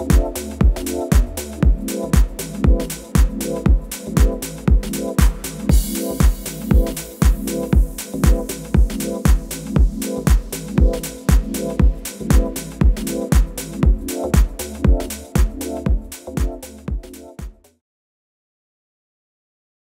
you.